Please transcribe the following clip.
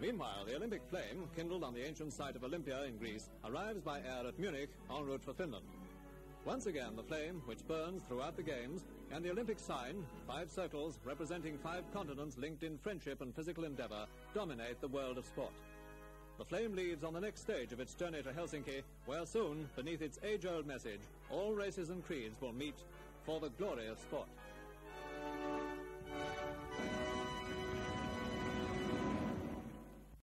Meanwhile, the Olympic flame, kindled on the ancient site of Olympia in Greece, arrives by air at Munich en route for Finland. Once again, the flame, which burns throughout the Games, and the Olympic sign, five circles representing five continents linked in friendship and physical endeavor, dominate the world of sport. The flame leaves on the next stage of its journey to Helsinki, where soon, beneath its age-old message, all races and creeds will meet for the glory of sport.